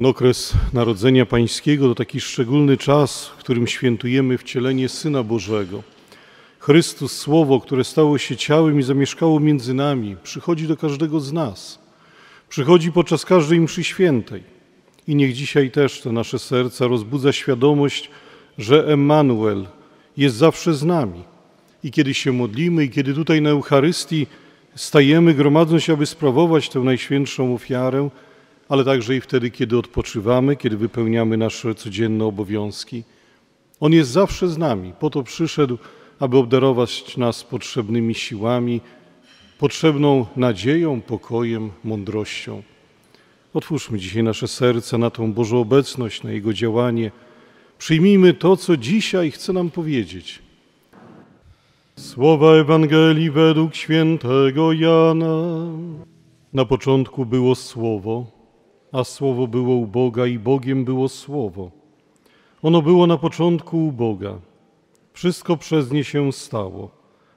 Okres Narodzenia Pańskiego to taki szczególny czas, w którym świętujemy wcielenie Syna Bożego. Chrystus, Słowo, które stało się ciałem i zamieszkało między nami, przychodzi do każdego z nas. Przychodzi podczas każdej mszy świętej. I niech dzisiaj też te nasze serca rozbudza świadomość, że Emmanuel jest zawsze z nami. I kiedy się modlimy, i kiedy tutaj na Eucharystii stajemy, gromadząc się, aby sprawować tę najświętszą ofiarę, ale także i wtedy, kiedy odpoczywamy, kiedy wypełniamy nasze codzienne obowiązki. On jest zawsze z nami. Po to przyszedł, aby obdarować nas potrzebnymi siłami, potrzebną nadzieją, pokojem, mądrością. Otwórzmy dzisiaj nasze serce na tą Bożą obecność, na Jego działanie. Przyjmijmy to, co dzisiaj chce nam powiedzieć. Słowa Ewangelii według świętego Jana. Na początku było Słowo, a Słowo było u Boga i Bogiem było Słowo. Ono było na początku u Boga. Wszystko przez nie się stało,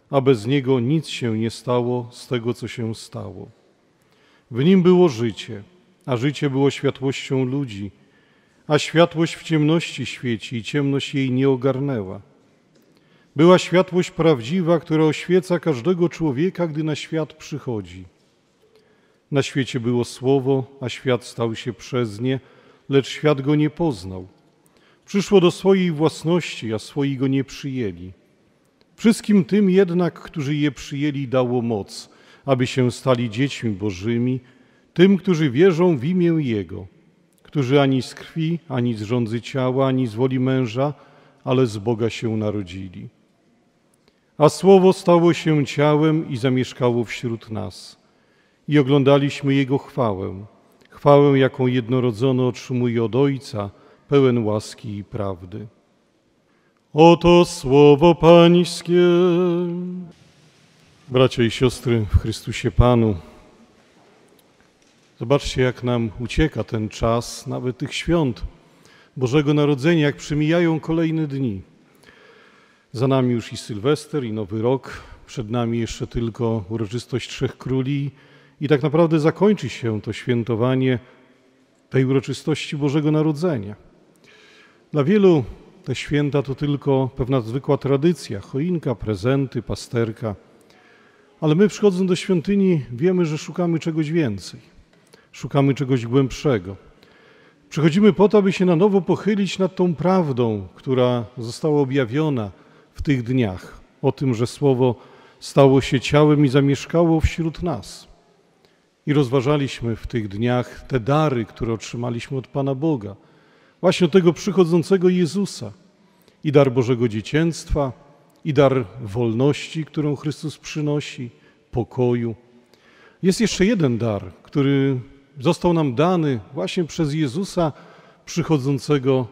a bez Niego nic się nie stało z tego, co się stało. W Nim było życie, a życie było światłością ludzi, a światłość w ciemności świeci i ciemność jej nie ogarnęła. Była światłość prawdziwa, która oświeca każdego człowieka, gdy na świat przychodzi. Na świecie było Słowo, a świat stał się przez nie, lecz świat go nie poznał. Przyszło do swojej własności, a swoi go nie przyjęli. Wszystkim tym jednak, którzy je przyjęli, dało moc, aby się stali dziećmi Bożymi, tym, którzy wierzą w imię Jego, którzy ani z krwi, ani z rządzy ciała, ani z woli męża, ale z Boga się narodzili. A Słowo stało się ciałem i zamieszkało wśród nas. I oglądaliśmy Jego chwałę, chwałę, jaką jednorodzony otrzymuje od Ojca, pełen łaski i prawdy. Oto Słowo Pańskie. Bracia i siostry w Chrystusie Panu, zobaczcie, jak nam ucieka ten czas, nawet tych świąt Bożego Narodzenia, jak przemijają kolejne dni. Za nami już i Sylwester, i Nowy Rok, przed nami jeszcze tylko uroczystość Trzech Króli i tak naprawdę zakończy się to świętowanie tej uroczystości Bożego Narodzenia. Dla wielu te święta to tylko pewna zwykła tradycja, choinka, prezenty, pasterka. Ale my przychodząc do świątyni wiemy, że szukamy czegoś więcej. Szukamy czegoś głębszego. Przychodzimy po to, aby się na nowo pochylić nad tą prawdą, która została objawiona w tych dniach, o tym, że Słowo stało się ciałem i zamieszkało wśród nas. I rozważaliśmy w tych dniach te dary, które otrzymaliśmy od Pana Boga, właśnie tego przychodzącego Jezusa. I dar Bożego dziecięctwa, i dar wolności, którą Chrystus przynosi, pokoju. Jest jeszcze jeden dar, który został nam dany właśnie przez Jezusa przychodzącego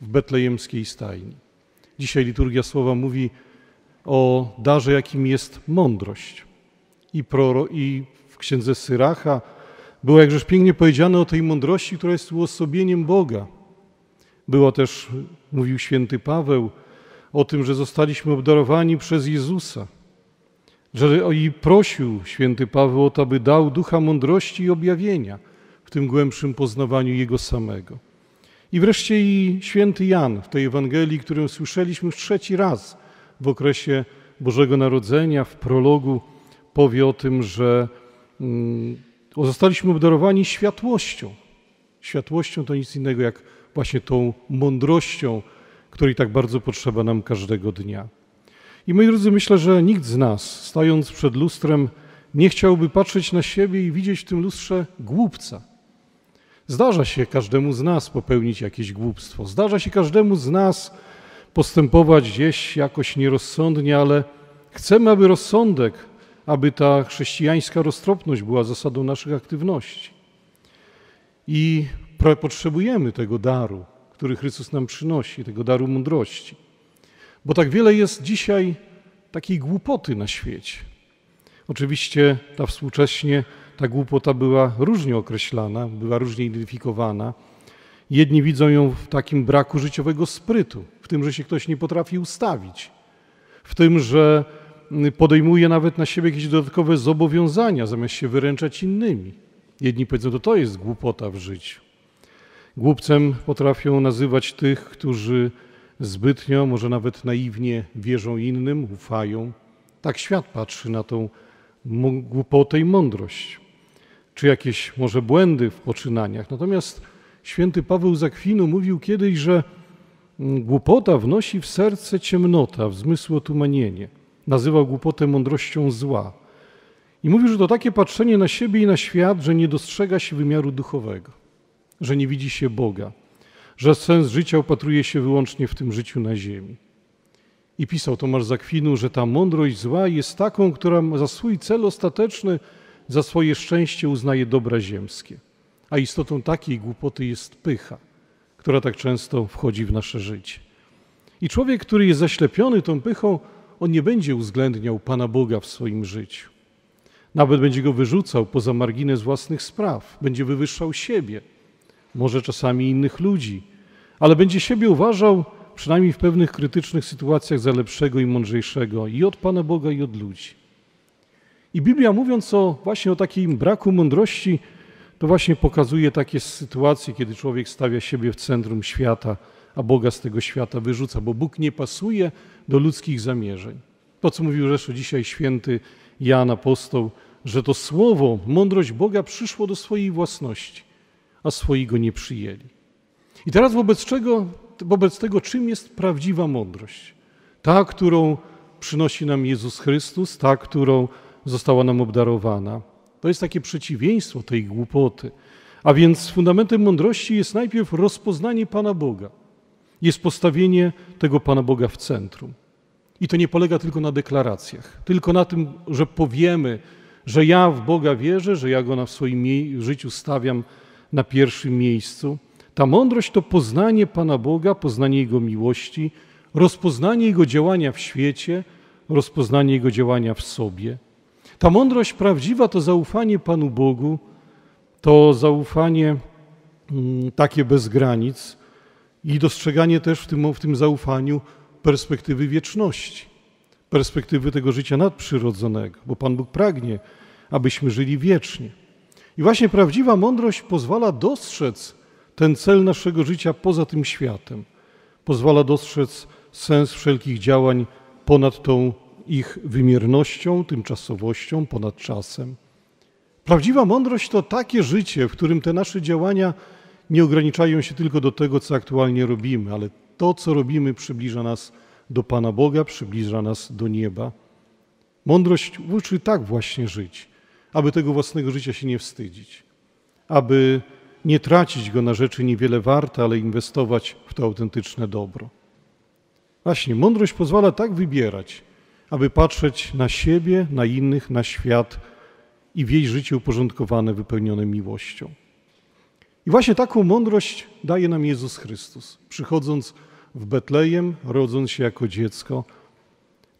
w betlejemskiej stajni. Dzisiaj liturgia słowa mówi o darze, jakim jest mądrość. I, proro, i księdze Syracha było jakżeż pięknie powiedziane o tej mądrości, która jest uosobieniem Boga. Było też, mówił święty Paweł, o tym, że zostaliśmy obdarowani przez Jezusa. Że i prosił święty Paweł o to, aby dał ducha mądrości i objawienia w tym głębszym poznawaniu Jego samego. I wreszcie i święty Jan w tej Ewangelii, którą słyszeliśmy trzeci raz w okresie Bożego Narodzenia, w prologu, powie o tym, że zostaliśmy obdarowani światłością. Światłością to nic innego jak właśnie tą mądrością, której tak bardzo potrzeba nam każdego dnia. I moi drodzy, myślę, że nikt z nas, stając przed lustrem, nie chciałby patrzeć na siebie i widzieć w tym lustrze głupca. Zdarza się każdemu z nas popełnić jakieś głupstwo. Zdarza się każdemu z nas postępować gdzieś jakoś nierozsądnie, ale chcemy, aby rozsądek, aby ta chrześcijańska roztropność była zasadą naszych aktywności. I potrzebujemy tego daru, który Chrystus nam przynosi, tego daru mądrości. Bo tak wiele jest dzisiaj takiej głupoty na świecie. Oczywiście ta współcześnie ta głupota była różnie określana, była różnie identyfikowana. Jedni widzą ją w takim braku życiowego sprytu, w tym, że się ktoś nie potrafi ustawić, w tym, że podejmuje nawet na siebie jakieś dodatkowe zobowiązania, zamiast się wyręczać innymi. Jedni powiedzą, że to jest głupota w życiu. Głupcem potrafią nazywać tych, którzy zbytnio, może nawet naiwnie wierzą innym, ufają. Tak świat patrzy na tą głupotę i mądrość, czy jakieś może błędy w poczynaniach. Natomiast święty Paweł Zakwinu mówił kiedyś, że głupota wnosi w serce ciemnota, w zmysł otumanienie. Nazywał głupotę mądrością zła. I mówił, że to takie patrzenie na siebie i na świat, że nie dostrzega się wymiaru duchowego, że nie widzi się Boga, że sens życia upatruje się wyłącznie w tym życiu na ziemi. I pisał Tomasz Zakwinu, że ta mądrość zła jest taką, która za swój cel ostateczny, za swoje szczęście uznaje dobra ziemskie. A istotą takiej głupoty jest pycha, która tak często wchodzi w nasze życie. I człowiek, który jest zaślepiony tą pychą, on nie będzie uwzględniał Pana Boga w swoim życiu. Nawet będzie go wyrzucał poza margines własnych spraw, będzie wywyższał siebie, może czasami innych ludzi, ale będzie siebie uważał, przynajmniej w pewnych krytycznych sytuacjach, za lepszego i mądrzejszego i od Pana Boga, i od ludzi. I Biblia, mówiąc o właśnie o takim braku mądrości, to właśnie pokazuje takie sytuacje, kiedy człowiek stawia siebie w centrum świata, a Boga z tego świata wyrzuca, bo Bóg nie pasuje do ludzkich zamierzeń. To, co mówił zresztą dzisiaj święty Jan Apostoł, że to słowo, mądrość Boga przyszło do swojej własności, a swoi go nie przyjęli. I teraz wobec czego, wobec tego, czym jest prawdziwa mądrość? Ta, którą przynosi nam Jezus Chrystus, ta, którą została nam obdarowana. To jest takie przeciwieństwo tej głupoty. A więc fundamentem mądrości jest najpierw rozpoznanie Pana Boga. Jest postawienie tego Pana Boga w centrum. I to nie polega tylko na deklaracjach, tylko na tym, że powiemy, że ja w Boga wierzę, że ja Go na swoim życiu stawiam na pierwszym miejscu. Ta mądrość to poznanie Pana Boga, poznanie Jego miłości, rozpoznanie Jego działania w świecie, rozpoznanie Jego działania w sobie. Ta mądrość prawdziwa to zaufanie Panu Bogu, to zaufanie mm, takie bez granic i dostrzeganie też w tym, w tym zaufaniu perspektywy wieczności, perspektywy tego życia nadprzyrodzonego, bo Pan Bóg pragnie, abyśmy żyli wiecznie. I właśnie prawdziwa mądrość pozwala dostrzec ten cel naszego życia poza tym światem. Pozwala dostrzec sens wszelkich działań ponad tą ich wymiernością, tymczasowością, ponad czasem. Prawdziwa mądrość to takie życie, w którym te nasze działania nie ograniczają się tylko do tego, co aktualnie robimy, ale to, co robimy, przybliża nas do Pana Boga, przybliża nas do nieba. Mądrość uczy tak właśnie żyć, aby tego własnego życia się nie wstydzić, aby nie tracić go na rzeczy niewiele warte, ale inwestować w to autentyczne dobro. Właśnie, mądrość pozwala tak wybierać, aby patrzeć na siebie, na innych, na świat i wieść życie uporządkowane, wypełnione miłością. I właśnie taką mądrość daje nam Jezus Chrystus, przychodząc w Betlejem, rodząc się jako dziecko.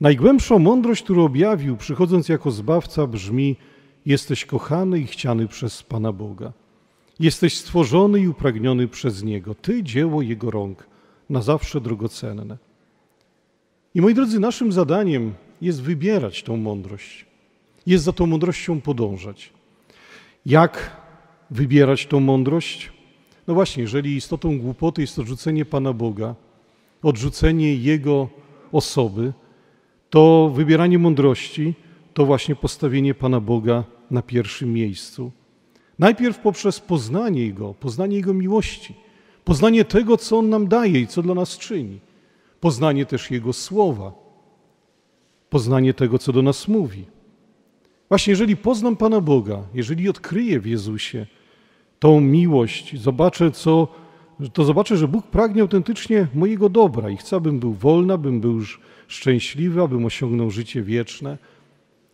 Najgłębszą mądrość, którą objawił, przychodząc jako zbawca, brzmi: Jesteś kochany i chciany przez Pana Boga. Jesteś stworzony i upragniony przez Niego. Ty dzieło Jego rąk, na zawsze drogocenne. I moi drodzy, naszym zadaniem jest wybierać tą mądrość. Jest za tą mądrością podążać. Jak wybierać tą mądrość? No właśnie, jeżeli istotą głupoty jest odrzucenie Pana Boga, odrzucenie Jego osoby, to wybieranie mądrości to właśnie postawienie Pana Boga na pierwszym miejscu. Najpierw poprzez poznanie Jego, poznanie Jego miłości, poznanie tego, co On nam daje i co dla nas czyni, poznanie też Jego słowa, poznanie tego, co do nas mówi. Właśnie jeżeli poznam Pana Boga, jeżeli odkryję w Jezusie tą miłość, zobaczę, co, to zobaczę, że Bóg pragnie autentycznie mojego dobra i chce, abym był wolny, abym był szczęśliwy, abym osiągnął życie wieczne,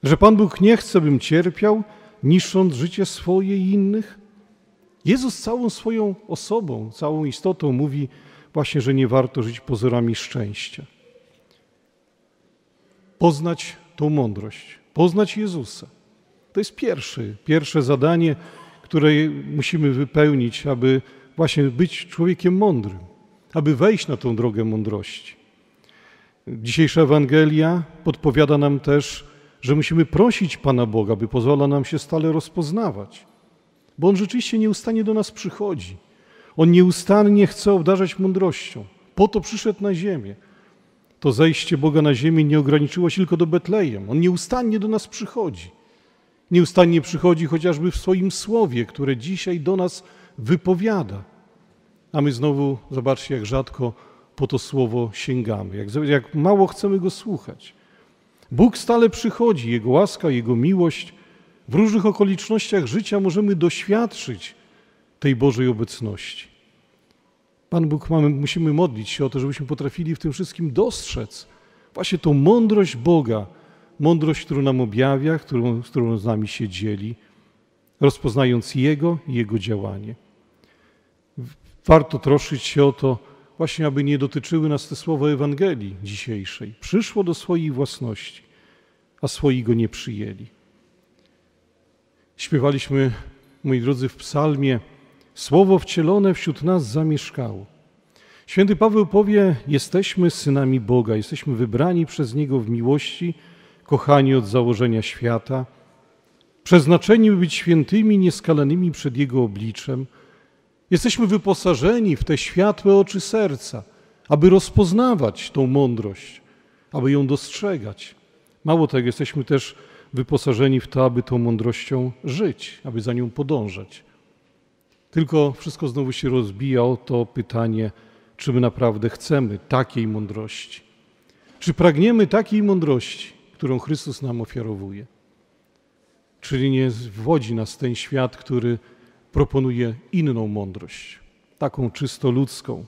że Pan Bóg nie chce, bym cierpiał, niszcząc życie swoje i innych. Jezus całą swoją osobą, całą istotą mówi właśnie, że nie warto żyć pozorami szczęścia. Poznać tą mądrość, poznać Jezusa. To jest pierwszy, pierwsze zadanie, które musimy wypełnić, aby właśnie być człowiekiem mądrym, aby wejść na tą drogę mądrości. Dzisiejsza Ewangelia podpowiada nam też, że musimy prosić Pana Boga, by pozwala nam się stale rozpoznawać, bo On rzeczywiście nieustannie do nas przychodzi. On nieustannie chce obdarzać mądrością. Po to przyszedł na ziemię. To zejście Boga na ziemię nie ograniczyło się tylko do Betlejem. On nieustannie do nas przychodzi. Nieustannie przychodzi chociażby w swoim słowie, które dzisiaj do nas wypowiada. A my znowu, zobaczcie, jak rzadko po to słowo sięgamy, jak, jak mało chcemy go słuchać. Bóg stale przychodzi, Jego łaska, Jego miłość. W różnych okolicznościach życia możemy doświadczyć tej Bożej obecności. Pan Bóg, mamy, musimy modlić się o to, żebyśmy potrafili w tym wszystkim dostrzec właśnie tą mądrość Boga, mądrość, którą nam objawia, którą, z którą z nami się dzieli, rozpoznając Jego i Jego działanie. Warto troszczyć się o to, właśnie aby nie dotyczyły nas te słowa Ewangelii dzisiejszej. Przyszło do swojej własności, a swoi go nie przyjęli. Śpiewaliśmy, moi drodzy, w psalmie Słowo wcielone wśród nas zamieszkało. Święty Paweł powie, jesteśmy synami Boga, jesteśmy wybrani przez Niego w miłości, kochani od założenia świata, przeznaczeni by być świętymi, nieskalanymi przed Jego obliczem. Jesteśmy wyposażeni w te światłe oczy serca, aby rozpoznawać tą mądrość, aby ją dostrzegać. Mało tego, jesteśmy też wyposażeni w to, aby tą mądrością żyć, aby za nią podążać. Tylko wszystko znowu się rozbija o to pytanie, czy my naprawdę chcemy takiej mądrości. Czy pragniemy takiej mądrości, którą Chrystus nam ofiarowuje? Czyli nie wodzi nas ten świat, który proponuje inną mądrość, taką czysto ludzką.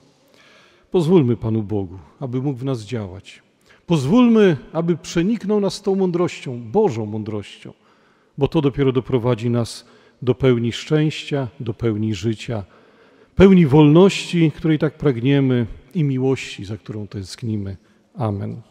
Pozwólmy Panu Bogu, aby mógł w nas działać. Pozwólmy, aby przeniknął nas tą mądrością, Bożą mądrością, bo to dopiero doprowadzi nas do pełni szczęścia, do pełni życia, pełni wolności, której tak pragniemy i miłości, za którą tęsknimy. Amen.